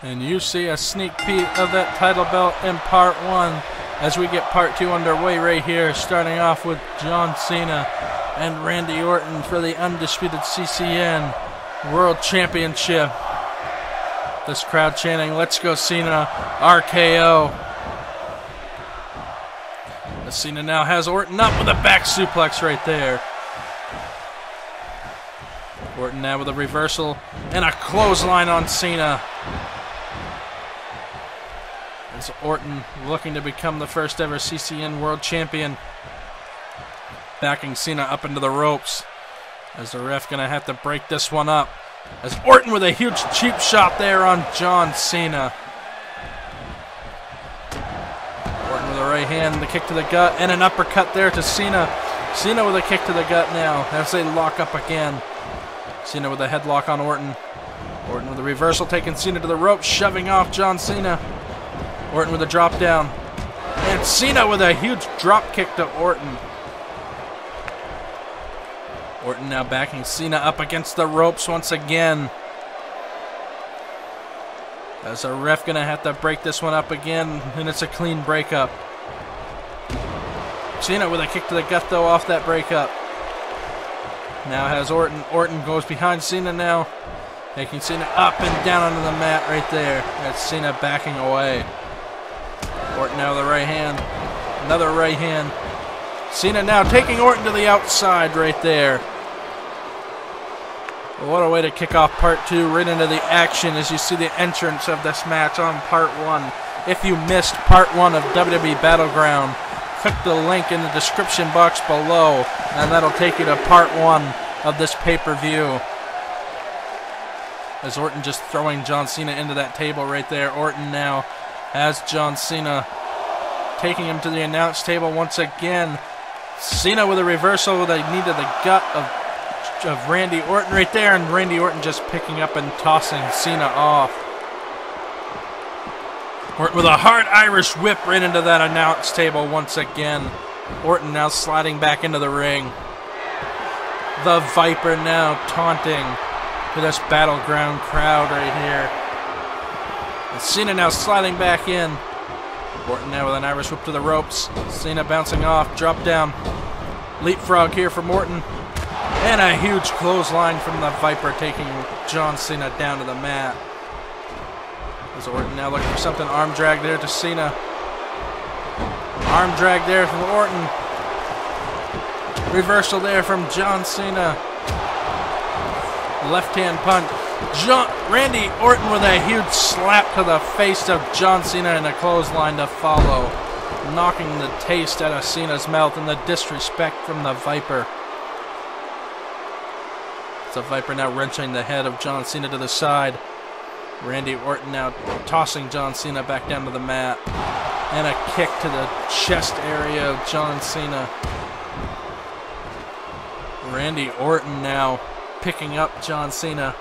And you see a sneak peek of that title belt in part one as we get part two underway right here, starting off with John Cena and Randy Orton for the undisputed CCN World Championship. This crowd chanting, Let's go Cena, RKO. As Cena now has Orton up with a back suplex right there. Orton now with a reversal and a clothesline on Cena. Orton looking to become the first ever CCN World Champion. Backing Cena up into the ropes. As the ref gonna have to break this one up. As Orton with a huge cheap shot there on John Cena. Orton with a right hand, the kick to the gut, and an uppercut there to Cena. Cena with a kick to the gut now as they lock up again. Cena with a headlock on Orton. Orton with a reversal, taking Cena to the ropes, shoving off John Cena. Orton with a drop down. And Cena with a huge drop kick to Orton. Orton now backing Cena up against the ropes once again. As a ref gonna have to break this one up again, and it's a clean breakup. Cena with a kick to the gut though off that breakup. Now has Orton. Orton goes behind Cena now. Taking Cena up and down onto the mat right there. That's Cena backing away. Orton now with the right hand. Another right hand. Cena now taking Orton to the outside right there. What a way to kick off part two, right into the action as you see the entrance of this match on part one. If you missed part one of WWE Battleground, click the link in the description box below, and that'll take you to part one of this pay per view. As Orton just throwing John Cena into that table right there. Orton now has John Cena taking him to the announce table once again. Cena with a reversal knee to the gut of, of Randy Orton right there, and Randy Orton just picking up and tossing Cena off. Orton with a hard Irish whip right into that announce table once again. Orton now sliding back into the ring. The Viper now taunting to this battleground crowd right here. Cena now sliding back in. Orton now with an Irish whip to the ropes. Cena bouncing off, drop down. Leapfrog here from Orton. And a huge clothesline from the Viper taking John Cena down to the mat. As Orton now looking for something. Arm drag there to Cena. Arm drag there from Orton. Reversal there from John Cena. Left hand punch. John, Randy Orton with a huge slap to the face of John Cena and a clothesline to follow. Knocking the taste out of Cena's mouth and the disrespect from the Viper. It's a Viper now wrenching the head of John Cena to the side. Randy Orton now tossing John Cena back down to the mat. And a kick to the chest area of John Cena. Randy Orton now picking up John Cena.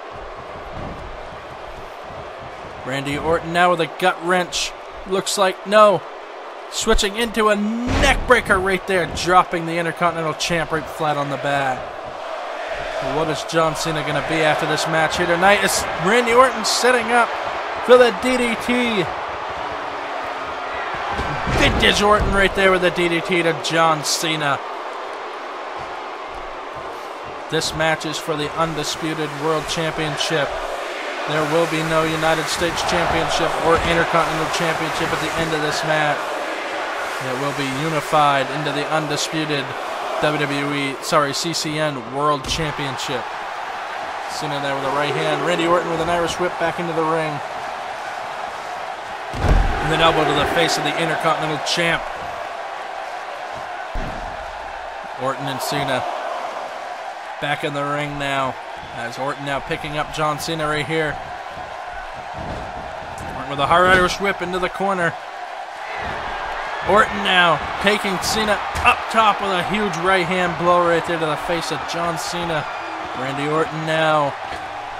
Randy Orton now with a gut wrench. Looks like no. Switching into a neckbreaker right there, dropping the Intercontinental Champ right flat on the back. What is John Cena going to be after this match here tonight? It's Randy Orton setting up for the DDT. Vintage Orton right there with the DDT to John Cena. This match is for the undisputed World Championship. There will be no United States Championship or Intercontinental Championship at the end of this match. It will be unified into the undisputed WWE, sorry, CCN World Championship. Cena there with a right hand. Randy Orton with an Irish whip back into the ring. And an elbow to the face of the Intercontinental Champ. Orton and Cena back in the ring now. As Orton now picking up John Cena right here. Orton with a hard Irish whip into the corner. Orton now taking Cena up top with a huge right hand blow right there to the face of John Cena. Randy Orton now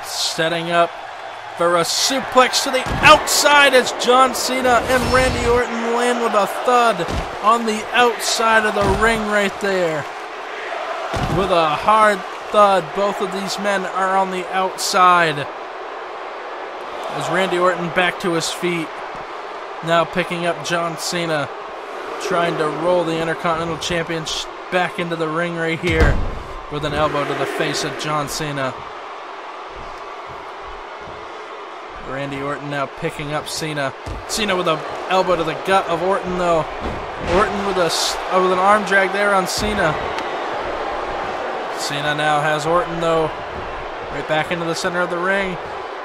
setting up for a suplex to the outside as John Cena and Randy Orton land with a thud on the outside of the ring right there. With a hard thud, both of these men are on the outside. As Randy Orton back to his feet. Now picking up John Cena. Trying to roll the Intercontinental Champion back into the ring right here. With an elbow to the face of John Cena. Randy Orton now picking up Cena. Cena with an elbow to the gut of Orton though. Orton with a uh, with an arm drag there on Cena. Cena now has Orton though. Right back into the center of the ring.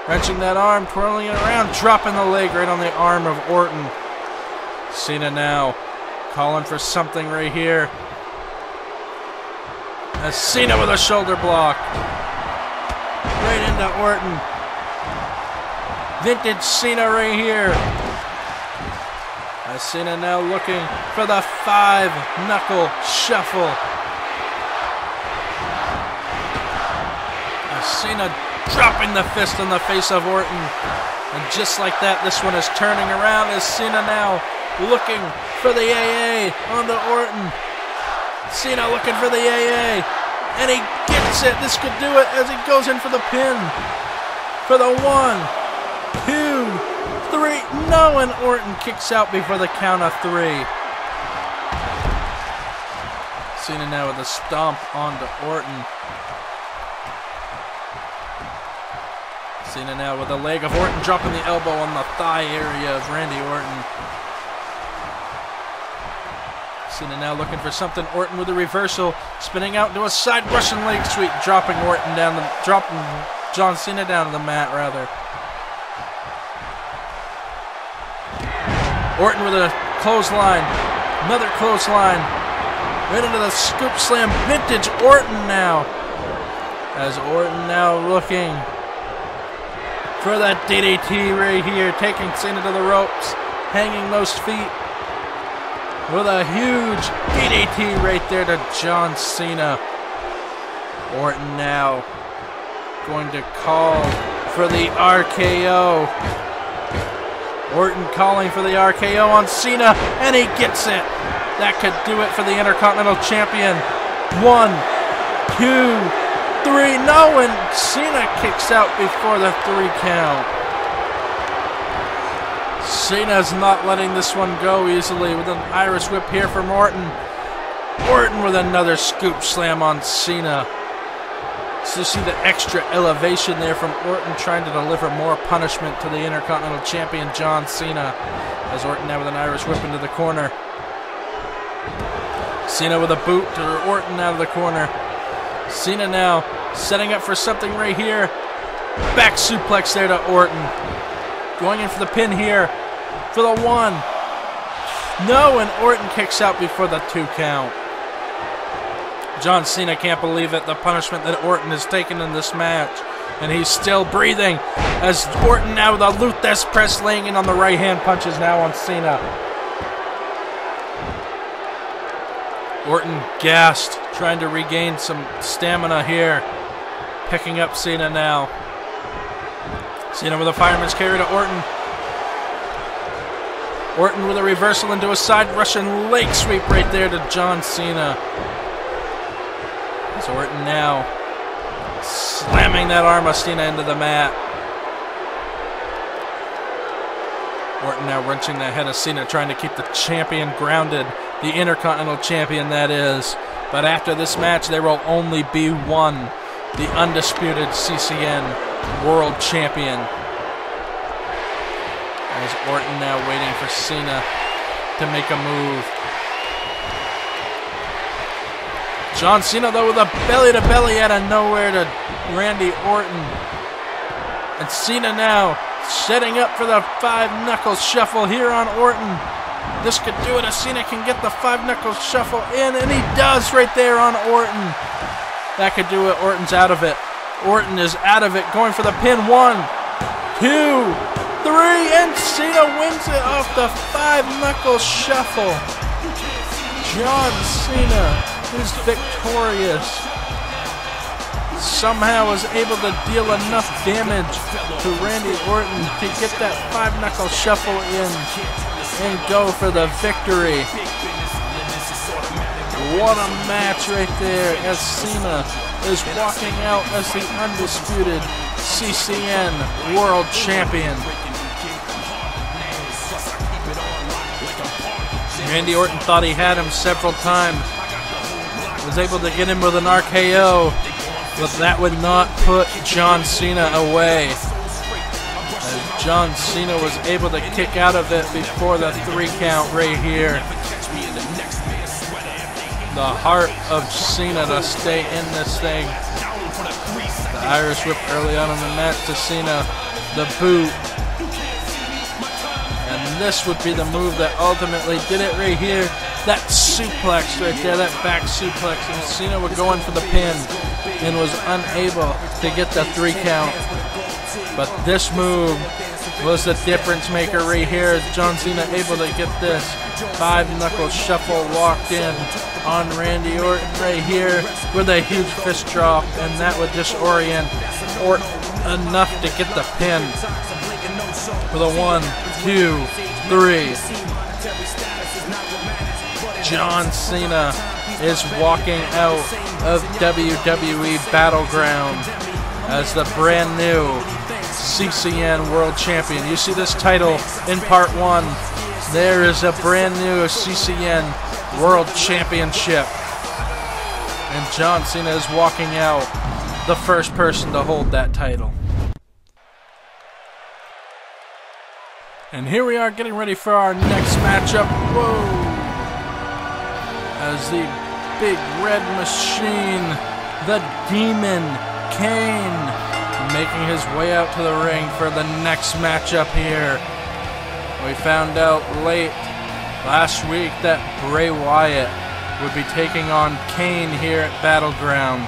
Wrenching that arm, twirling it around, dropping the leg right on the arm of Orton. Cena now calling for something right here. As Cena with a shoulder block. Right into Orton. Vintage Cena right here. As Cena now looking for the five knuckle shuffle. Cena dropping the fist in the face of Orton. And just like that, this one is turning around as Cena now looking for the AA onto Orton. Cena looking for the AA. And he gets it. This could do it as he goes in for the pin. For the one, two, three. No, and Orton kicks out before the count of three. Cena now with a stomp onto Orton. Cena now with a leg of Orton dropping the elbow on the thigh area of Randy Orton. Cena now looking for something. Orton with a reversal, spinning out into a side Russian leg sweep, dropping Orton down the dropping John Cena down to the mat rather. Orton with a clothesline. Another clothesline. Right into the scoop slam. Vintage Orton now. As Orton now looking for that DDT right here. Taking Cena to the ropes. Hanging those feet. With a huge DDT right there to John Cena. Orton now going to call for the RKO. Orton calling for the RKO on Cena, and he gets it. That could do it for the Intercontinental Champion. One, two, three. No, and Cena kicks out before the three count. Cena's not letting this one go easily with an Irish whip here for Orton. Orton with another scoop slam on Cena. So you see the extra elevation there from Orton trying to deliver more punishment to the Intercontinental Champion John Cena. As Orton now with an Irish whip into the corner. Cena with a boot to Orton out of the corner. Cena now setting up for something right here. Back suplex there to Orton. Going in for the pin here. For the one. No, and Orton kicks out before the two count. John Cena can't believe it, the punishment that Orton has taken in this match. And he's still breathing as Orton now with a Lou Thesz press laying in on the right hand punches now on Cena. Orton gassed, trying to regain some stamina here. Picking up Cena now. Cena with a fireman's carry to Orton. Orton with a reversal into a side Russian leg sweep right there to John Cena. As Orton now slamming that arm of Cena into the mat. Orton now wrenching the head of Cena, trying to keep the champion grounded. The Intercontinental Champion, that is. But after this match, there will only be one. The undisputed CCN World Champion. As Orton now waiting for Cena to make a move. John Cena, though, with a belly to belly out of nowhere to Randy Orton. And Cena now setting up for the five knuckle shuffle here on Orton. This could do it. Cena can get the five knuckles shuffle in, and he does right there on Orton. That could do it. Orton's out of it. Orton is out of it, going for the pin. One, two, three, and Cena wins it off the five knuckle shuffle. John Cena is victorious. Somehow was able to deal enough damage to Randy Orton to get that five knuckle shuffle in and go for the victory. What a match right there as Cena is walking out as the undisputed CCN World Champion. Randy Orton thought he had him several times. Was able to get him with an RKO, but that would not put John Cena away. John Cena was able to kick out of it before the three count right here. The heart of Cena to stay in this thing. The Irish whip early on in the match to Cena. The boot And this would be the move that ultimately did it right here. That suplex right there, that back suplex, and Cena would go in for the pin and was unable to get the three count. But this move was the difference maker right here. John Cena able to get this five knuckle shuffle walked in on Randy Orton right here with a huge fist drop, and that would disorient Orton enough to get the pin with a one, two, three. John Cena is walking out of WWE Battleground as the brand new CCN World Champion. You see this title in part one. There is a brand new CCN World Championship. And John Cena is walking out the first person to hold that title. And here we are getting ready for our next matchup. Whoa! As the big red machine, the Demon Kane, making his way out to the ring for the next matchup here. We found out late last week that Bray Wyatt would be taking on Kane here at Battleground.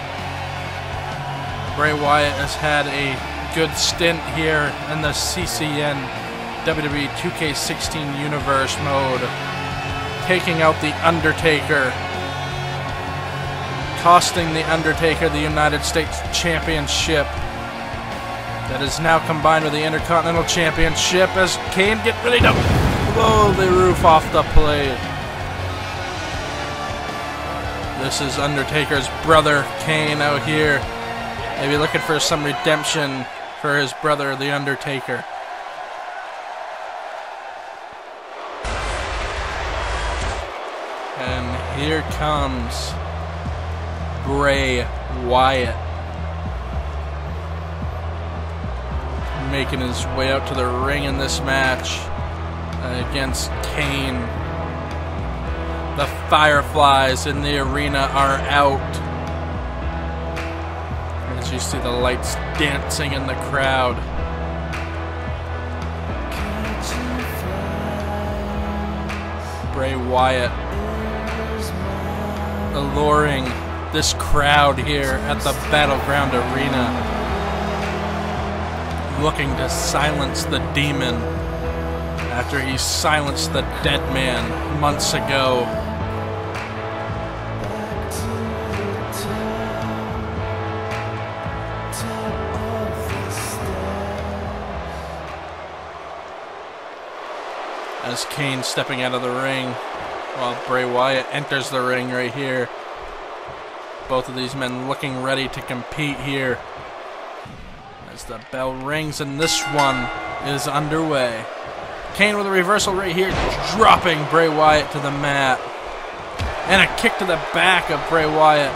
Bray Wyatt has had a good stint here in the CCN WWE 2K16 Universe mode, taking out The Undertaker, costing The Undertaker the United States Championship. That is now combined with the Intercontinental Championship as Kane get ready to blow the roof off the plate. This is Undertaker's brother, Kane, out here. Maybe looking for some redemption for his brother, The Undertaker. And here comes Bray Wyatt. Making his way out to the ring in this match uh, against Kane. The Fireflies in the arena are out. As you see the lights dancing in the crowd. Bray Wyatt alluring this crowd here at the Battleground Arena, looking to silence the demon after he silenced the dead man months ago. As Kane stepping out of the ring, while Bray Wyatt enters the ring right here. Both of these men looking ready to compete here. The bell rings and this one is underway. Kane with a reversal right here, dropping Bray Wyatt to the mat. And a kick to the back of Bray Wyatt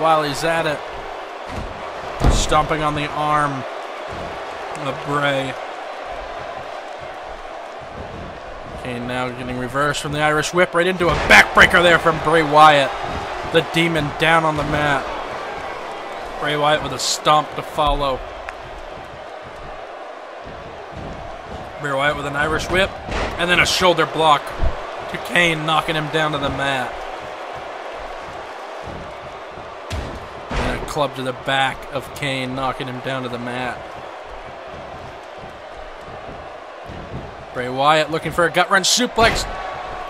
while he's at it. Stomping on the arm of Bray. Kane now getting reversed from the Irish whip right into a backbreaker there from Bray Wyatt. The demon down on the mat. Bray Wyatt with a stomp to follow. Bray Wyatt with an Irish whip and then a shoulder block to Kane knocking him down to the mat. And a club to the back of Kane knocking him down to the mat. Bray Wyatt looking for a gut wrench suplex.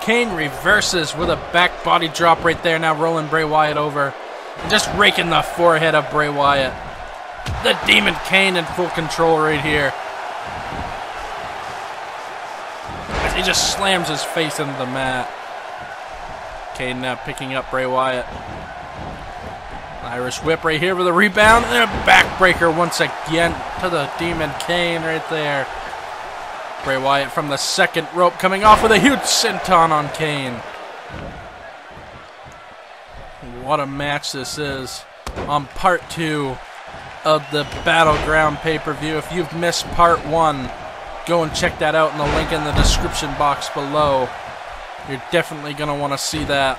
Kane reverses with a back body drop right there. Now rolling Bray Wyatt over. And just raking the forehead of Bray Wyatt. The Demon Kane in full control right here. He just slams his face into the mat. Kane now picking up Bray Wyatt. Irish whip right here with a rebound and a backbreaker once again to the Demon Kane right there. Bray Wyatt from the second rope coming off with a huge senton on Kane. What a match this is on part two of the Battleground pay-per-view. If you've missed part one, go and check that out in the link in the description box below. You're definitely going to want to see that.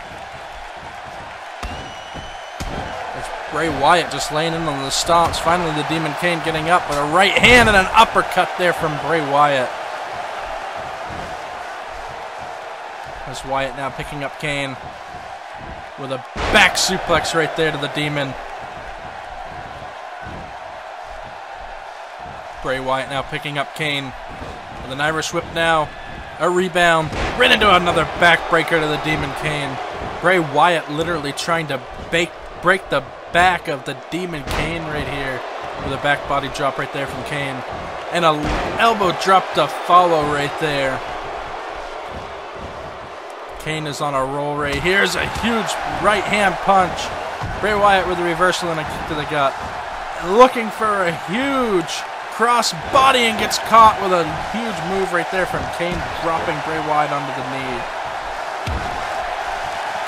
There's Bray Wyatt just laying in on the stomps. Finally, the Demon Kane getting up with a right hand and an uppercut there from Bray Wyatt. As Wyatt now picking up Kane with a back suplex right there to the Demon. Bray Wyatt now picking up Kane an Irish whip now. A rebound. Ran into another backbreaker to the Demon Kane. Bray Wyatt literally trying to bake, break the back of the Demon Kane right here. With a back body drop right there from Kane. And a elbow drop to follow right there. Kane is on a roll right here. Here's a huge right hand punch. Bray Wyatt with a reversal and a kick to the gut. Looking for a huge cross body and gets caught with a huge move right there from Kane dropping Bray Wyatt onto the knee.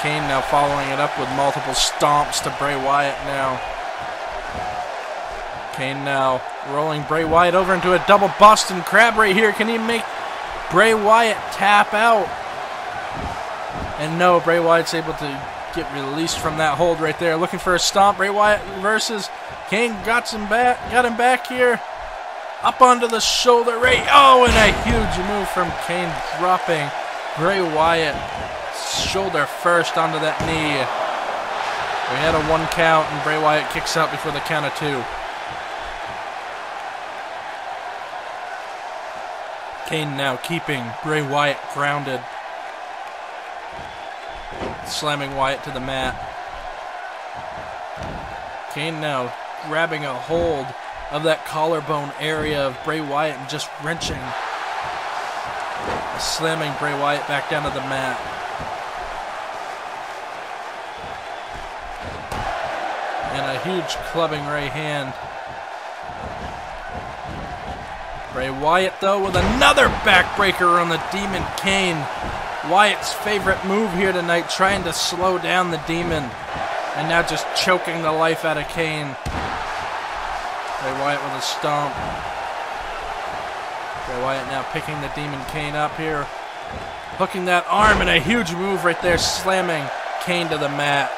Kane now following it up with multiple stomps to Bray Wyatt now. Kane now rolling Bray Wyatt over into a double Boston Crab right here. Can he make Bray Wyatt tap out? And no, Bray Wyatt's able to get released from that hold right there. Looking for a stomp. Bray Wyatt versus Kane got him back. Got him back here. Up onto the shoulder, Ray. Oh, and a huge move from Kane dropping Bray Wyatt shoulder first onto that knee. We had a one count, and Bray Wyatt kicks out before the count of two. Kane now keeping Bray Wyatt grounded. Slamming Wyatt to the mat. Kane now grabbing a hold of that collarbone area of Bray Wyatt and just wrenching, slamming Bray Wyatt back down to the mat. And a huge clubbing right hand. Bray Wyatt, though, with another backbreaker on the Demon Kane. Wyatt's favorite move here tonight, trying to slow down the Demon. And now just choking the life out of Kane. Bray Wyatt with a stomp. Bray Wyatt now picking the Demon Kane up here. Hooking that arm and a huge move right there, slamming Kane to the mat.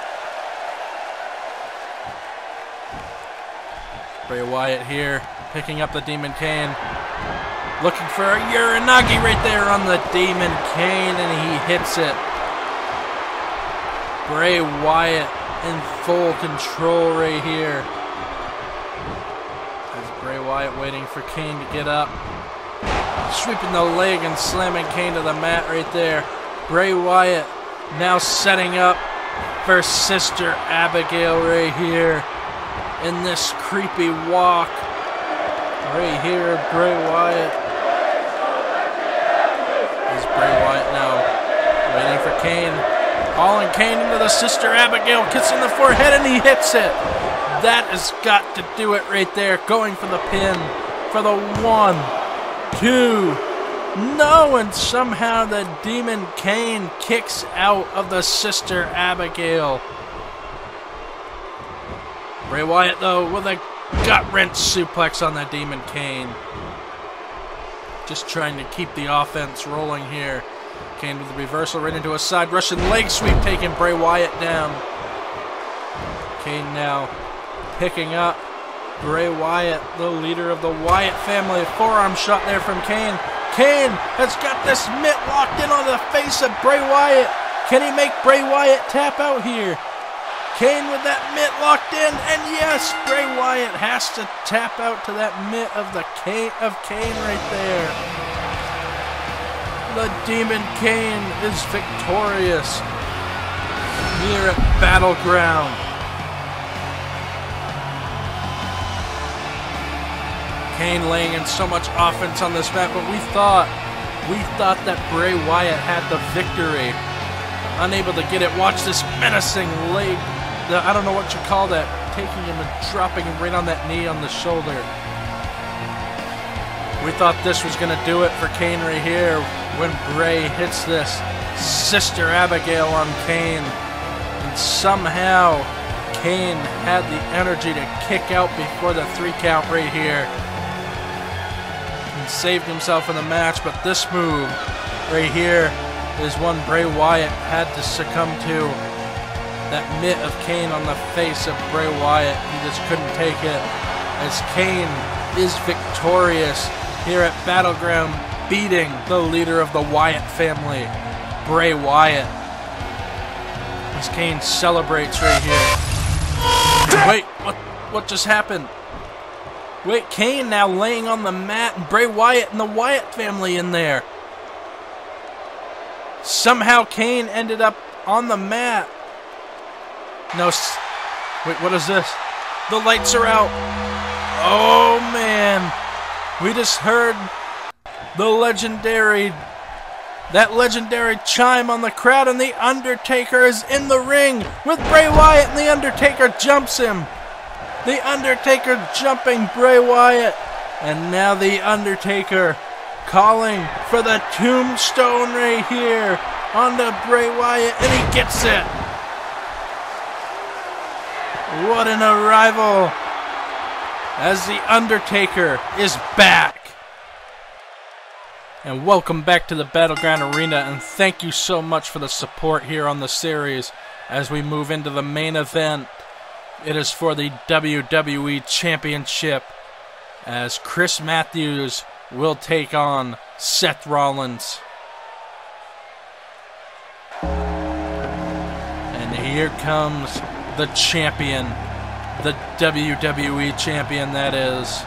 Bray Wyatt here, picking up the Demon Kane. Looking for a Uranage right there on the Demon Kane, and he hits it. Bray Wyatt in full control right here. Wyatt waiting for Kane to get up. Sweeping the leg and slamming Kane to the mat right there. Bray Wyatt now setting up for Sister Abigail right here in this creepy walk. Right here, Bray Wyatt. Is Bray Wyatt now waiting for Kane. Hauling Kane into the Sister Abigail, kissing the forehead, and he hits it. That has got to do it right there. Going for the pin. For the one, two, no, and somehow the Demon Kane kicks out of the Sister Abigail. Bray Wyatt, though, with a gut wrench suplex on the Demon Kane. Just trying to keep the offense rolling here. Kane with the reversal right into a side Russian leg sweep, taking Bray Wyatt down. Kane now picking up Bray Wyatt, the leader of the Wyatt family. Forearm shot there from Kane. Kane has got this mitt locked in on the face of Bray Wyatt. Can he make Bray Wyatt tap out here? Kane with that mitt locked in, and yes, Bray Wyatt has to tap out to that mitt of the Kane of Kane right there. The Demon Kane is victorious here at Battleground. Kane laying in so much offense on this map, but we thought, we thought that Bray Wyatt had the victory. Unable to get it. Watch this menacing leg the, I don't know what you call that, taking him and dropping him right on that knee on the shoulder. We thought this was going to do it for Kane right here when Bray hits this Sister Abigail on Kane. And somehow Kane had the energy to kick out before the three count right here. Saved himself in the match, but this move right here is one Bray Wyatt had to succumb to. That mitt of Kane on the face of Bray Wyatt, he just couldn't take it. As Kane is victorious here at Battleground, beating the leader of the Wyatt family, Bray Wyatt. As Kane celebrates right here. Wait, what, what just happened? Wait, Kane now laying on the mat, and Bray Wyatt and the Wyatt family in there. Somehow Kane ended up on the mat. No, wait, what is this? The lights are out. Oh man. We just heard the legendary that legendary chime on the crowd and the Undertaker is in the ring with Bray Wyatt and the Undertaker jumps him. The Undertaker jumping Bray Wyatt and now the Undertaker calling for the tombstone right here onto Bray Wyatt and he gets it. What an arrival as The Undertaker is back. And welcome back to the Battleground Arena, and thank you so much for the support here on the series as we move into the main event. It is for the WWE Championship as Chris Matthews will take on Seth Rollins. And here comes the champion the WWE champion, that is.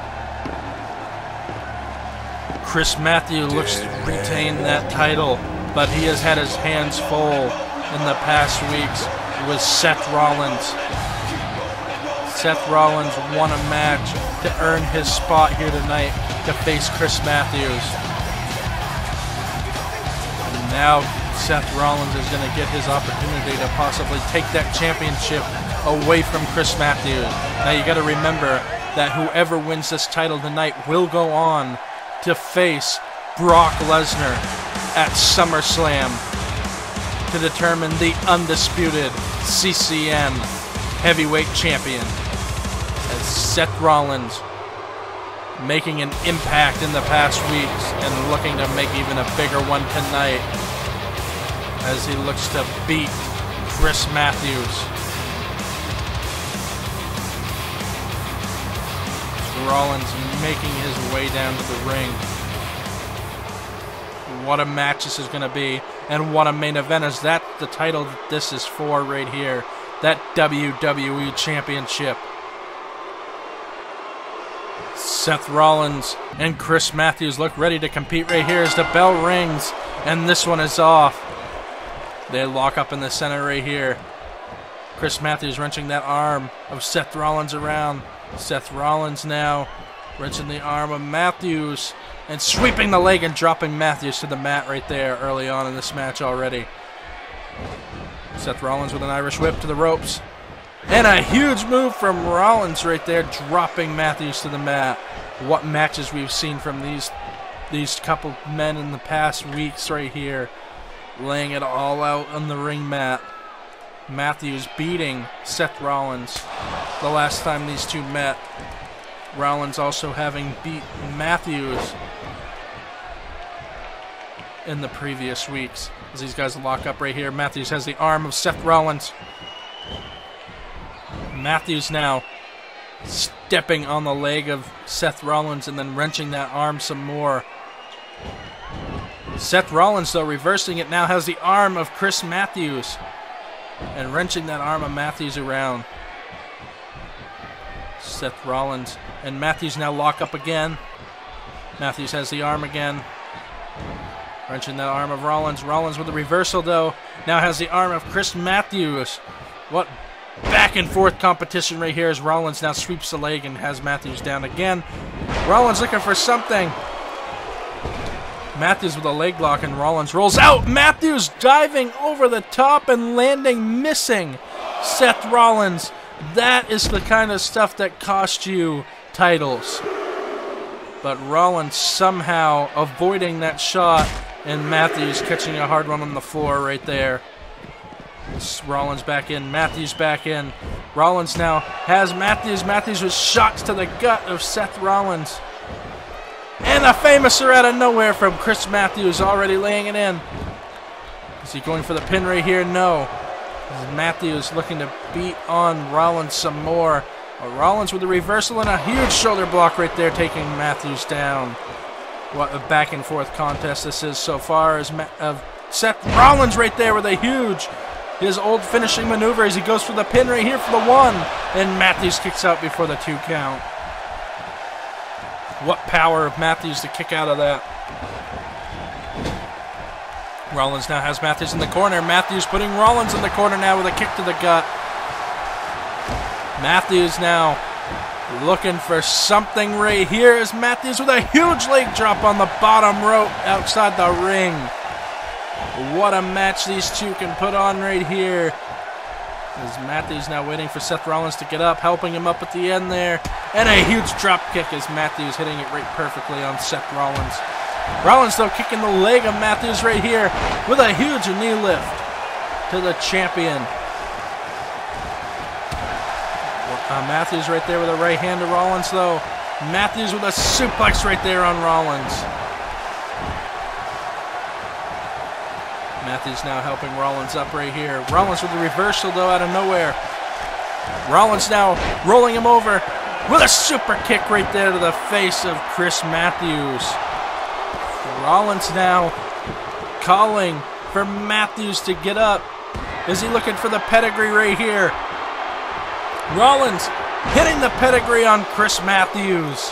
Chris Matthew looks to retain that title, but he has had his hands full in the past weeks with Seth Rollins. Seth Rollins won a match to earn his spot here tonight to face Chris Matthews. And now Seth Rollins is going to get his opportunity to possibly take that championship away from Chris Matthews. Now you got to remember that whoever wins this title tonight will go on to face Brock Lesnar at SummerSlam to determine the undisputed CCN heavyweight champion. Seth Rollins making an impact in the past weeks and looking to make even a bigger one tonight as he looks to beat Chris Matthews. Rollins making his way down to the ring. What a match this is going to be, and what a main event is that the title that this is for right here. That WWE Championship. Seth Rollins and Chris Matthews look ready to compete right here as the bell rings, and this one is off. They lock up in the center right here. Chris Matthews wrenching that arm of Seth Rollins around. Seth Rollins now wrenching the arm of Matthews and sweeping the leg and dropping Matthews to the mat right there early on in this match already. Seth Rollins with an Irish whip to the ropes. And a huge move from Rollins right there, dropping Matthews to the mat. What matches we've seen from these these couple men in the past weeks right here. Laying it all out on the ring mat. Matthews beating Seth Rollins the last time these two met. Rollins also having beat Matthews in the previous weeks. As these guys lock up right here, Matthews has the arm of Seth Rollins. Matthews now stepping on the leg of Seth Rollins and then wrenching that arm some more. Seth Rollins, though, reversing it now, has the arm of Chris Matthews and wrenching that arm of Matthews around. Seth Rollins and Matthews now lock up again. Matthews has the arm again. Wrenching that arm of Rollins. Rollins with the reversal, though. Now has the arm of Chris Matthews. What back and forth competition right here as Rollins now sweeps the leg and has Matthews down again. Rollins looking for something. Matthews with a leg lock and Rollins rolls out. Matthews diving over the top and landing, missing Seth Rollins. That is the kind of stuff that cost you titles. But Rollins somehow avoiding that shot, and Matthews catching a hard one on the floor right there. Rollins back in, Matthews back in. Rollins now has Matthews. Matthews with shots to the gut of Seth Rollins. And a famouser out of nowhere from Chris Matthews already laying it in. Is he going for the pin right here? No. Matthews looking to beat on Rollins some more. But Rollins with a reversal and a huge shoulder block right there, taking Matthews down. What a back and forth contest this is so far. As Ma uh, Seth Rollins right there with a huge, his old finishing maneuver as he goes for the pin right here for the one. And Matthews kicks out before the two count. What power of Matthews to kick out of that. Rollins now has Matthews in the corner. Matthews putting Rollins in the corner now with a kick to the gut. Matthews now looking for something right here as Matthews with a huge leg drop on the bottom rope outside the ring. What a match these two can put on right here. As Matthews now waiting for Seth Rollins to get up, helping him up at the end there. And a huge drop kick as Matthews hitting it right perfectly on Seth Rollins. Rollins, though, kicking the leg of Matthews right here with a huge knee lift to the champion. Uh, Matthews right there with a right hand to Rollins, though. Matthews with a suplex right there on Rollins. Matthews now helping Rollins up right here. Rollins with the reversal, though, out of nowhere. Rollins now rolling him over with a super kick right there to the face of Chris Matthews. Rollins now calling for Matthews to get up. Is he looking for the pedigree right here? Rollins hitting the pedigree on Chris Matthews.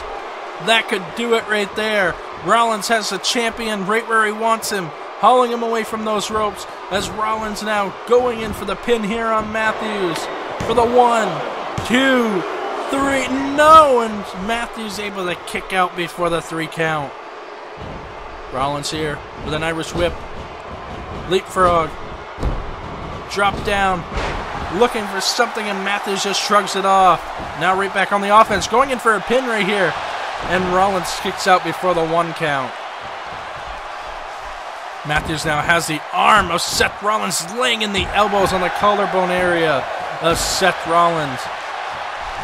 That could do it right there. Rollins has the champion right where he wants him, hauling him away from those ropes as Rollins now going in for the pin here on Matthews. For the one, two, three. No, and Matthews able to kick out before the three count. Rollins here with an Irish whip. Leapfrog. Drop down. Looking for something, and Matthews just shrugs it off. Now right back on the offense. Going in for a pin right here. And Rollins kicks out before the one count. Matthews now has the arm of Seth Rollins laying in the elbows on the collarbone area of Seth Rollins.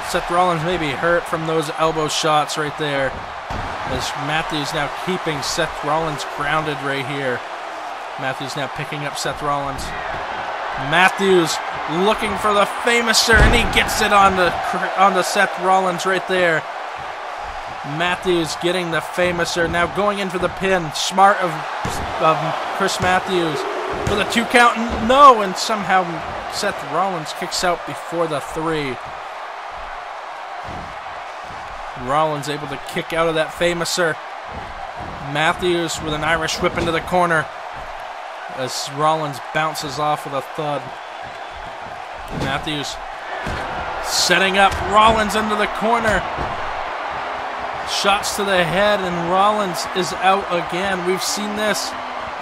Seth Rollins may be hurt from those elbow shots right there. As Matthews now keeping Seth Rollins grounded right here. Matthews now picking up Seth Rollins. Matthews looking for the famouser, and he gets it on the on the Seth Rollins right there. Matthews getting the famouser, now going in for the pin. Smart of, of Chris Matthews with a two count. No, and somehow Seth Rollins kicks out before the three. Rollins able to kick out of that famouser. Matthews with an Irish whip into the corner as Rollins bounces off with a thud. Matthews setting up Rollins into the corner. Shots to the head, and Rollins is out again. We've seen this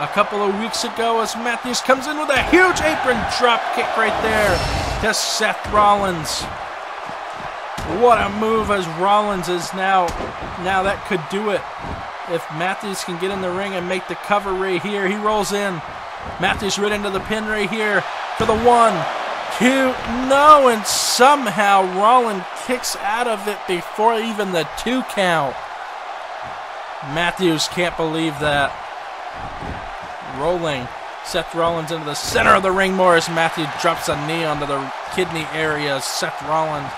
a couple of weeks ago as Matthews comes in with a huge apron drop kick right there to Seth Rollins. What a move as Rollins is now. Now that could do it. If Matthews can get in the ring and make the cover right here, he rolls in. Matthews right into the pin right here for the one, two, no, and somehow Rollins kicks out of it before even the two count. Matthews can't believe that. Rolling. Seth Rollins into the center of the ring more as Matthews drops a knee onto the kidney area. Seth Rollins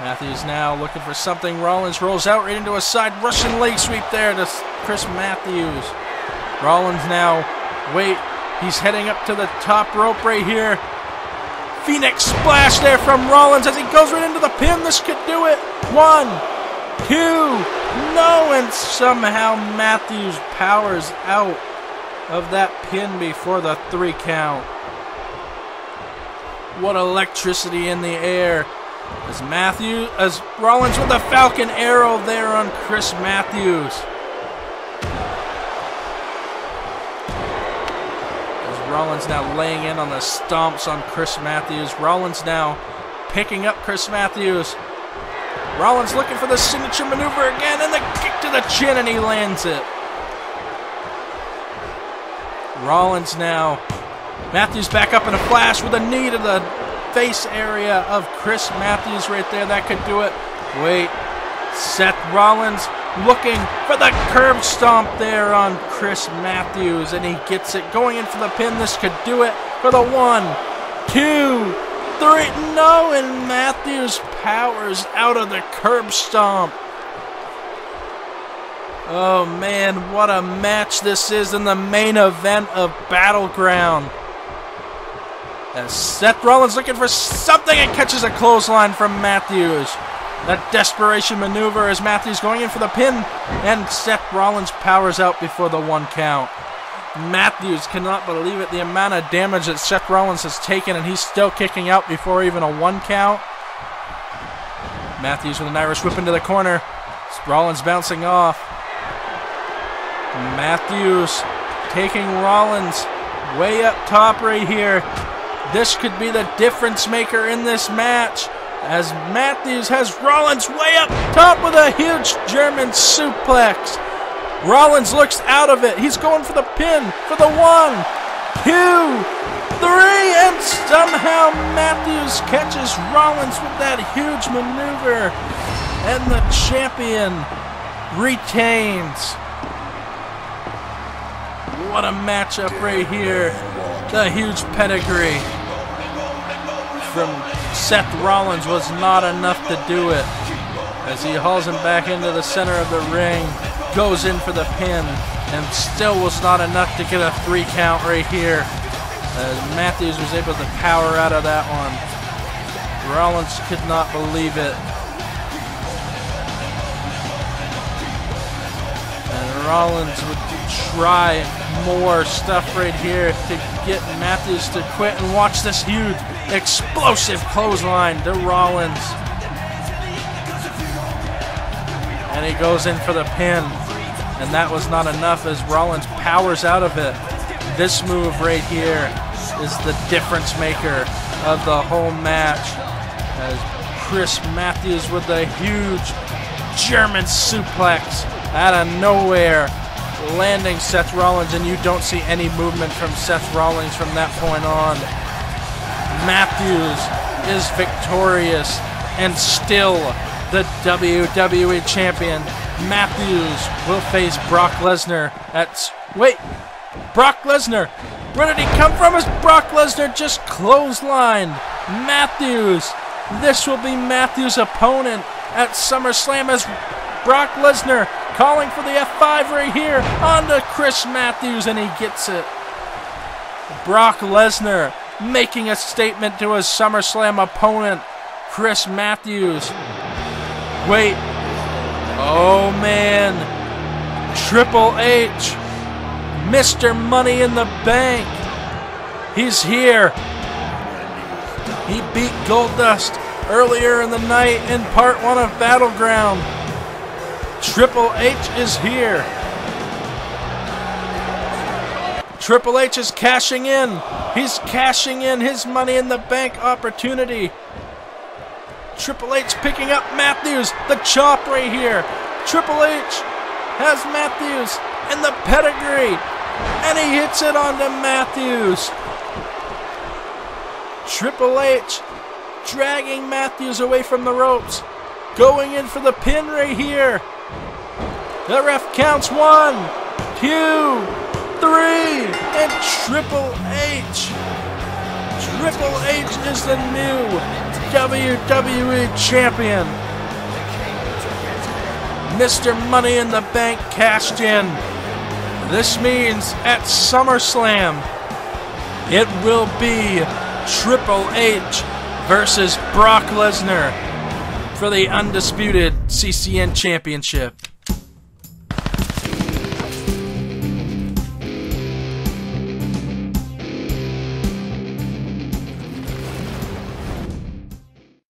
Matthews now looking for something. Rollins rolls out right into a side Russian leg sweep there to Chris Matthews. Rollins now, wait, he's heading up to the top rope right here. Phoenix splash there from Rollins as he goes right into the pin. This could do it. One, two, no, and somehow Matthews powers out of that pin before the three count. What electricity in the air. As Matthew, as Rollins with a Falcon Arrow there on Chris Matthews. As Rollins now laying in on the stomps on Chris Matthews. Rollins now picking up Chris Matthews. Rollins looking for the signature maneuver again, and the kick to the chin, and he lands it. Rollins now. Matthews back up in a flash with a knee to the face area of Chris Matthews right there. That could do it. Wait. Seth Rollins looking for the curb stomp there on Chris Matthews, and he gets it. Going in for the pin. This could do it for the one, two, three. No, and Matthews powers out of the curb stomp. Oh man, what a match this is in the main event of Battleground. As Seth Rollins looking for something and catches a clothesline from Matthews. That desperation maneuver as Matthews going in for the pin, and Seth Rollins powers out before the one count. Matthews cannot believe it, the amount of damage that Seth Rollins has taken, and he's still kicking out before even a one count. Matthews with an Irish whip into the corner. Rollins bouncing off. Matthews taking Rollins way up top right here. This could be the difference maker in this match as Matthews has Rollins way up top with a huge German suplex. Rollins looks out of it. He's going for the pin for the one, two, three, and somehow Matthews catches Rollins with that huge maneuver. And the champion retains. What a matchup right here. The huge pedigree from Seth Rollins was not enough to do it. As he hauls him back into the center of the ring, goes in for the pin, and still was not enough to get a three count right here. As Matthews was able to power out of that one. Rollins could not believe it. And Rollins would try more stuff right here to get Matthews to quit and watch this huge explosive clothesline to Rollins. And he goes in for the pin. And that was not enough as Rollins powers out of it. This move right here is the difference maker of the whole match. As Chris Matthews with a huge German suplex out of nowhere landing Seth Rollins, and you don't see any movement from Seth Rollins from that point on. Matthews is victorious and still the WWE Champion. Matthews will face Brock Lesnar at. Wait! Brock Lesnar! Where did he come from? Is Brock Lesnar just clotheslined? Matthews! This will be Matthews' opponent at SummerSlam as Brock Lesnar calling for the F5 right here onto Chris Matthews, and he gets it. Brock Lesnar making a statement to his SummerSlam opponent, Chris Matthews. Wait. Oh, man. Triple H. Mr. Money in the Bank. He's here. He beat Goldust earlier in the night in part one of Battleground. Triple H is here. Triple H is cashing in. He's cashing in his money in the bank opportunity. Triple H picking up Matthews. The chop right here. Triple H has Matthews in the pedigree. And he hits it onto Matthews. Triple H dragging Matthews away from the ropes. Going in for the pin right here. The ref counts one, two, three, and Triple H. Triple H is the new WWE Champion. Mr. Money in the Bank cashed in. This means at SummerSlam, it will be Triple H versus Brock Lesnar for the undisputed CCN Championship.